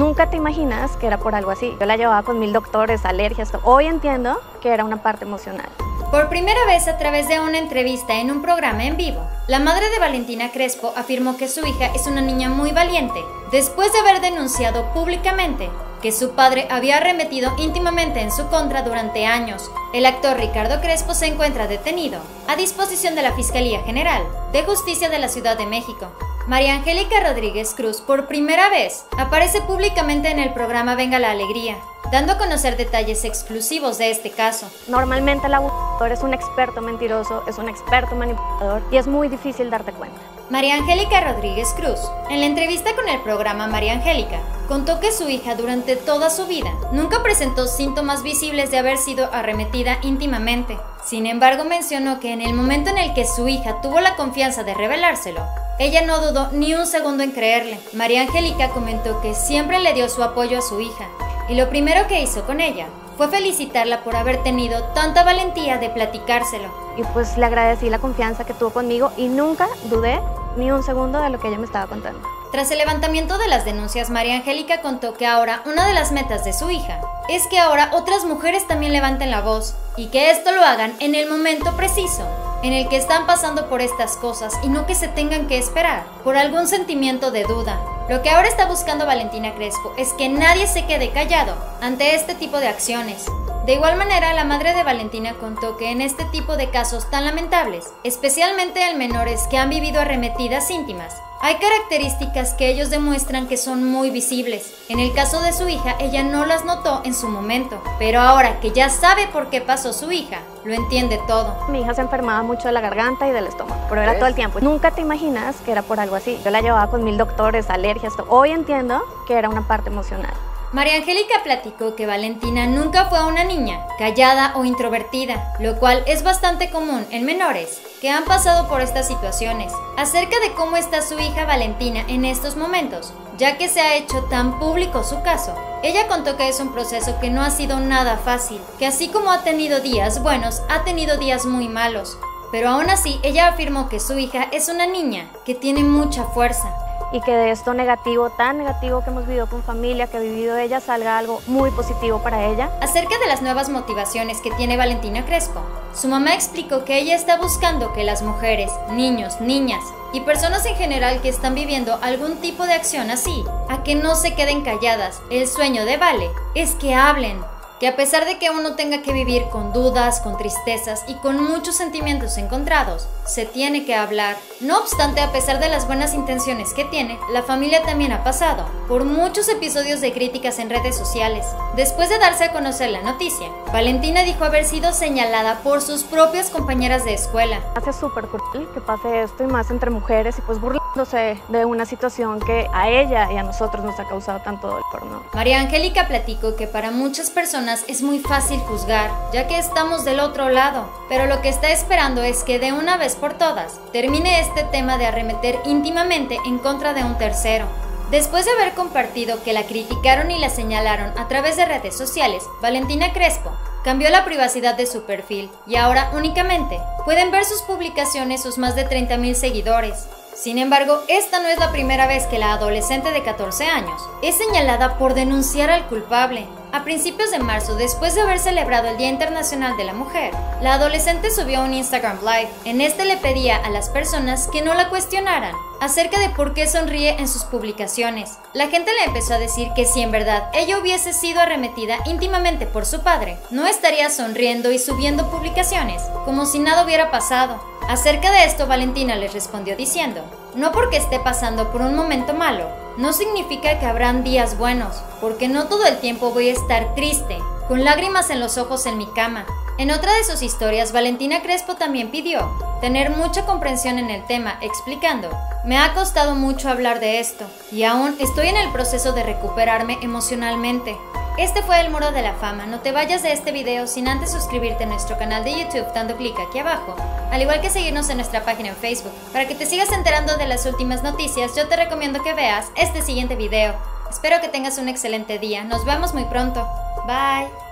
Nunca te imaginas que era por algo así. Yo la llevaba con mil doctores, alergias. Hoy entiendo que era una parte emocional. Por primera vez a través de una entrevista en un programa en vivo, la madre de Valentina Crespo afirmó que su hija es una niña muy valiente, después de haber denunciado públicamente que su padre había arremetido íntimamente en su contra durante años. El actor Ricardo Crespo se encuentra detenido, a disposición de la Fiscalía General de Justicia de la Ciudad de México. María Angélica Rodríguez Cruz por primera vez aparece públicamente en el programa Venga la Alegría, dando a conocer detalles exclusivos de este caso. Normalmente el abusador es un experto mentiroso, es un experto manipulador y es muy difícil darte cuenta. María Angélica Rodríguez Cruz, en la entrevista con el programa María Angélica, contó que su hija durante toda su vida nunca presentó síntomas visibles de haber sido arremetida íntimamente. Sin embargo, mencionó que en el momento en el que su hija tuvo la confianza de revelárselo, ella no dudó ni un segundo en creerle. María Angélica comentó que siempre le dio su apoyo a su hija y lo primero que hizo con ella fue felicitarla por haber tenido tanta valentía de platicárselo. Y pues le agradecí la confianza que tuvo conmigo y nunca dudé ni un segundo de lo que ella me estaba contando. Tras el levantamiento de las denuncias, María Angélica contó que ahora una de las metas de su hija es que ahora otras mujeres también levanten la voz y que esto lo hagan en el momento preciso en el que están pasando por estas cosas y no que se tengan que esperar por algún sentimiento de duda. Lo que ahora está buscando Valentina Crespo es que nadie se quede callado ante este tipo de acciones. De igual manera, la madre de Valentina contó que en este tipo de casos tan lamentables, especialmente en menores que han vivido arremetidas íntimas, hay características que ellos demuestran que son muy visibles. En el caso de su hija, ella no las notó en su momento, pero ahora que ya sabe por qué pasó su hija, lo entiende todo. Mi hija se enfermaba mucho de la garganta y del estómago, pero era todo el tiempo. Nunca te imaginas que era por algo así. Yo la llevaba con mil doctores, alergias. Hoy entiendo que era una parte emocional. María Angélica platicó que Valentina nunca fue una niña callada o introvertida, lo cual es bastante común en menores que han pasado por estas situaciones. Acerca de cómo está su hija Valentina en estos momentos, ya que se ha hecho tan público su caso, ella contó que es un proceso que no ha sido nada fácil, que así como ha tenido días buenos, ha tenido días muy malos. Pero aún así, ella afirmó que su hija es una niña que tiene mucha fuerza, y que de esto negativo, tan negativo que hemos vivido con familia, que ha vivido ella, salga algo muy positivo para ella. Acerca de las nuevas motivaciones que tiene Valentina Crespo, su mamá explicó que ella está buscando que las mujeres, niños, niñas y personas en general que están viviendo algún tipo de acción así, a que no se queden calladas. El sueño de Vale es que hablen, que a pesar de que uno tenga que vivir con dudas, con tristezas y con muchos sentimientos encontrados, se tiene que hablar. No obstante, a pesar de las buenas intenciones que tiene, la familia también ha pasado por muchos episodios de críticas en redes sociales. Después de darse a conocer la noticia, Valentina dijo haber sido señalada por sus propias compañeras de escuela. Hace súper cruel que pase esto y más entre mujeres y pues burlándose de una situación que a ella y a nosotros nos ha causado tanto dolor, ¿no? María Angélica platicó que para muchas es muy fácil juzgar, ya que estamos del otro lado, pero lo que está esperando es que de una vez por todas termine este tema de arremeter íntimamente en contra de un tercero. Después de haber compartido que la criticaron y la señalaron a través de redes sociales, Valentina Crespo cambió la privacidad de su perfil y ahora únicamente pueden ver sus publicaciones sus más de 30.000 seguidores. Sin embargo, esta no es la primera vez que la adolescente de 14 años es señalada por denunciar al culpable. A principios de marzo, después de haber celebrado el Día Internacional de la Mujer, la adolescente subió un Instagram Live. En este le pedía a las personas que no la cuestionaran acerca de por qué sonríe en sus publicaciones. La gente le empezó a decir que si en verdad ella hubiese sido arremetida íntimamente por su padre, no estaría sonriendo y subiendo publicaciones, como si nada hubiera pasado. Acerca de esto, Valentina les respondió diciendo, no porque esté pasando por un momento malo, no significa que habrán días buenos, porque no todo el tiempo voy a estar triste, con lágrimas en los ojos en mi cama. En otra de sus historias, Valentina Crespo también pidió tener mucha comprensión en el tema, explicando, me ha costado mucho hablar de esto, y aún estoy en el proceso de recuperarme emocionalmente. Este fue el Muro de la Fama. No te vayas de este video sin antes suscribirte a nuestro canal de YouTube dando clic aquí abajo, al igual que seguirnos en nuestra página en Facebook. Para que te sigas enterando de las últimas noticias, yo te recomiendo que veas este siguiente video. Espero que tengas un excelente día. Nos vemos muy pronto. Bye.